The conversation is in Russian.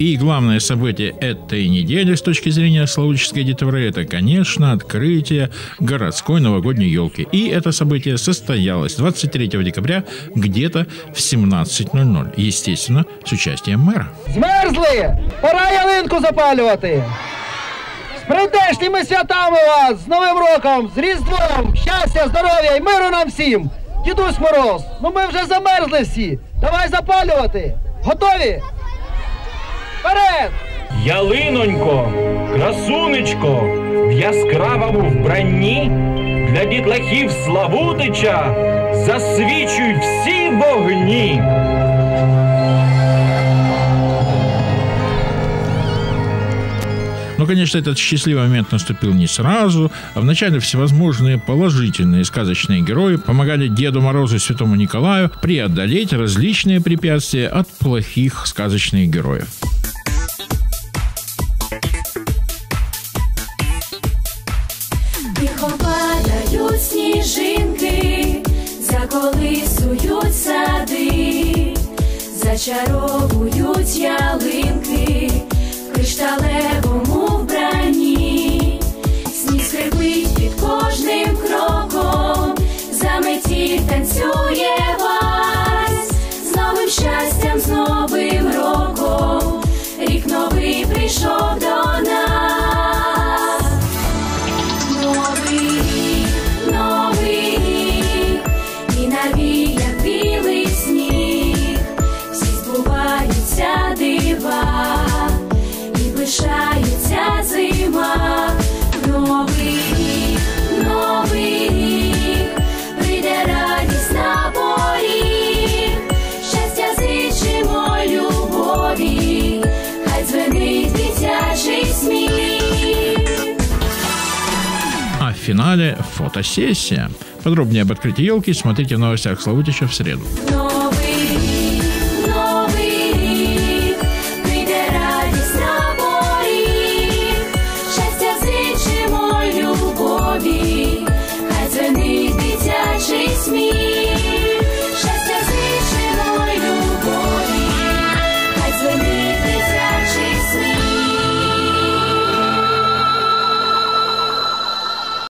И главное событие этой недели с точки зрения славутической детворы это, конечно, открытие городской новогодней елки. И это событие состоялось 23 декабря где-то в 17.00. Естественно, с участием мэра. Змерзли! Пора ялинку запалювати! З прийдешніми святами вас! З Новим роком! З Різдвом! Щастя, здоров'я і миру нам всім! Дідусь Мороз! Ну ми вже замерзли всі! Давай запалювати! Готові? Вперед! Ялинонько, красунечко, в яскравому вбранні для дітлахів Славутича засвічуй всі вогні. Но, конечно, этот счастливый момент наступил не сразу, а вначале всевозможные положительные сказочные герои помогали Деду Морозу и Святому Николаю преодолеть различные препятствия от плохих сказочных героев. Заколисують сади, зачаровують ялинки в кришталевому вбранні, сніг скрипить під кожним кроком, заметі танцює вальс, з новим щастям, з новим роком, рік новий прийшов до збуваються дива, і пишається зима. Новий рік, новий рік, прийде радість на поріг, щастя зичимо любові, хай дзвенить дитячий сміх. А в финале фотосессия. Подробнее об открытии елки смотрите в новостях Славутича в среду. Новий